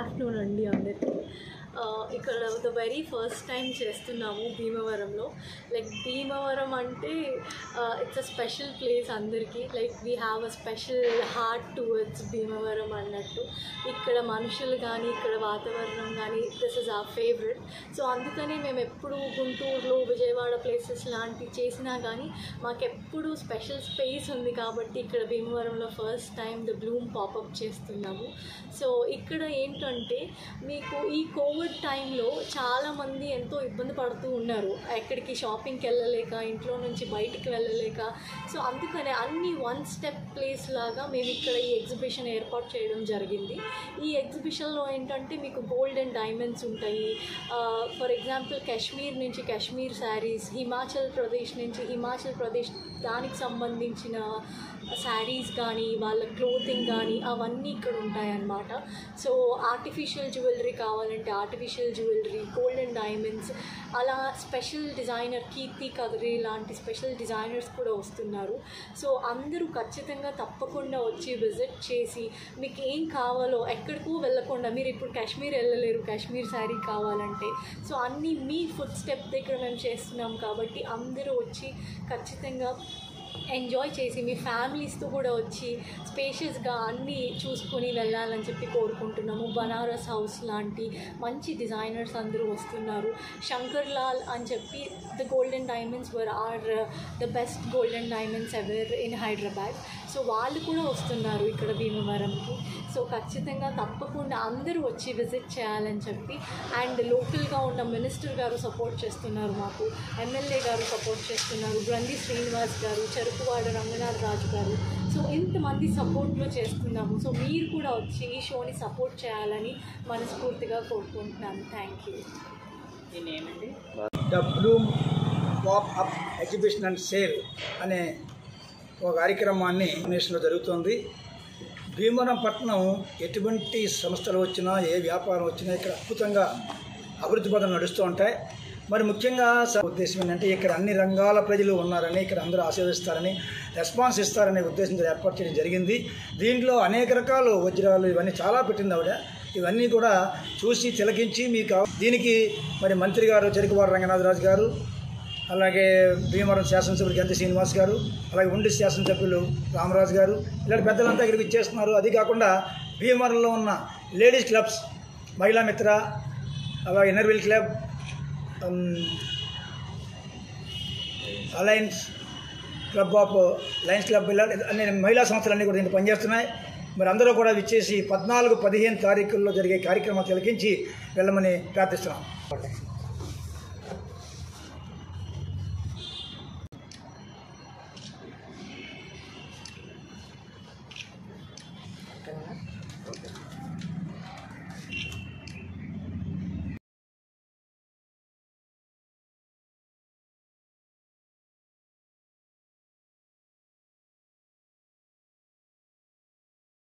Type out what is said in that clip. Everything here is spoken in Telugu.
ఆఫ్టర్నూన్ అండి అందరికీ. ఆ, ఇక్కడ ద వెరీ ఫస్ట్ టైం చేస్తున్నాము భీమవరంలో. లైక్ భీమవరం అంటే ఇట్స్ అ స్పెషల్ ప్లేస్ అందరికీ. Like we have a special heart towards Bhimavaram అన్నట్టు. ఇక్కడ మనుషులు కానీ ఇక్కడ వాతావరణం కానీ this is a favourite so అందుకనే మేము ఎప్పుడు గుంటూరులో విజయవాడ ప్లేసెస్ లాంటివి చేసినా కానీ మాకెప్పుడు స్పెషల్ స్పేస్ ఉంది కాబట్టి ఇక్కడ భీమవరంలో first time the bloom pop up చేస్తున్నాము. సో ఇక్కడ ఏంటంటే మీకు ఈ కోవిడ్ టైంలో చాలామంది ఎంతో ఇబ్బంది పడుతూ ఉన్నారు. ఎక్కడికి షాపింగ్కి వెళ్ళలేక ఇంట్లో నుంచి బయటికి వెళ్ళలేక. సో అందుకనే అన్ని వన్ స్టెప్ ప్లేస్ లాగా మేము ఇక్కడ ఈ ఎగ్జిబిషన్ ఏర్పాటు చేయడం జరిగింది. ఈ ఎగ్జిబిషన్లో ఏంటంటే మీకు గోల్డ్ అండ్ డైమండ్స్ ఉంటాయి. ఫర్ ఎగ్జాంపుల్ కాశ్మీర్ నుంచి కాశ్మీర్ శారీస్ హిమాచల్ ప్రదేశ్ నుంచి హిమాచల్ ప్రదేశ్ దానికి సంబంధించిన శారీస్ కానీ వాళ్ళ క్లోతింగ్ కానీ అవన్నీ ఇక్కడ ఉంటాయన్నమాట. సో ఆర్టిఫిషియల్ జ్యువెలరీ కావాలంటే artificial jewellery gold and diamonds అలా స్పెషల్ డిజైనర్ కీర్తి కదరి లాంటి స్పెషల్ డిజైనర్స్ కూడా వస్తున్నారు. సో అందరూ ఖచ్చితంగా తప్పకుండా వచ్చి విజిట్ చేసి మీకు ఏం కావాలో ఎక్కడికో వెళ్ళకుండా మీరు ఇప్పుడు కాశ్మీర్ వెళ్ళలేరు కాశ్మీర్ శారీ కావాలంటే. సో అన్నీ మీ ఫుడ్ స్టెప్ దగ్గర మేము చేస్తున్నాం కాబట్టి అందరూ వచ్చి ఖచ్చితంగా ఎంజాయ్ చేసి మీ ఫ్యామిలీస్తో కూడా వచ్చి స్పేషియస్గా అన్నీ చూసుకొని వెళ్ళాలని చెప్పి కోరుకుంటున్నాము. బనారస్ హౌస్ లాంటి మంచి డిజైనర్స్ అందరూ వస్తున్నారు. శంకర్ లాల్ అని చెప్పి the golden diamonds were are the best golden diamonds ever in Hyderabad so వాళ్ళు కూడా వస్తున్నారు ఇక్కడ భీమవరంకి. సో ఖచ్చితంగా తప్పకుండా అందరూ వచ్చి విజిట్ చేయాలని చెప్పి అండ్ లోకల్గా ఉన్న మినిస్టర్ గారు సపోర్ట్ చేస్తున్నారు మాకు. ఎమ్మెల్యే గారు సపోర్ట్ చేస్తున్నారు. బ్రంది శ్రీనివాస్ గారు చెరుకువాడ రంగనాథ్ రాజు గారు. సో ఇంతమంది సపోర్ట్లో చేస్తున్నాము. సో మీరు కూడా వచ్చి ఈ షోని సపోర్ట్ చేయాలని మనస్ఫూర్తిగా కోరుకుంటున్నాను thank you. The bloom pop up exhibition and sale అనే ఒక కార్యక్రమాన్ని నేషన్లో జరుగుతుంది. భీమవరం పట్టణం ఎటువంటి సంస్థలు వచ్చినా ఏ వ్యాపారం వచ్చినా ఇక్కడ అద్భుతంగా అభివృద్ధి పదం నడుస్తూ ఉంటాయి. మరి ముఖ్యంగా ఉద్దేశం ఏంటంటే ఇక్కడ అన్ని రంగాల ప్రజలు ఉన్నారని ఇక్కడ అందరూ ఆశీర్వదిస్తారని రెస్పాన్స్ ఇస్తారనే ఉద్దేశంతో ఏర్పాటు చేయడం జరిగింది. దీంట్లో అనేక రకాలు వజ్రాలు ఇవన్నీ చాలా పెట్టింది ఆవిడ. ఇవన్నీ కూడా చూసి తిలకించి మీకు దీనికి మరి మంత్రి గారు చెరుకువాడ రంగనాథరాజు గారు అలాగే భీమవరం శాసనసభ్యులు గంతి శ్రీనివాస్ గారు అలాగే ఉండి శాసనసభ్యులు రామరాజు గారు ఇలాంటి పెద్దలంతా ఇక్కడికి ఇచ్చేస్తున్నారు అది కాకుండా భీమవరంలో ఉన్న లేడీస్ క్లబ్స్ మహిళా మిత్ర అలాగే Inner Wheel club alliance club of lions club అన్ని మహిళా సంస్థలన్నీ కూడా దీన్ని పనిచేస్తున్నాయి. మరి అందరూ కూడా విచ్చేసి పద్నాలుగు పదిహేను తారీఖుల్లో జరిగే కార్యక్రమాలు తిలకించి వెళ్ళమని ప్రార్థిస్తున్నాం.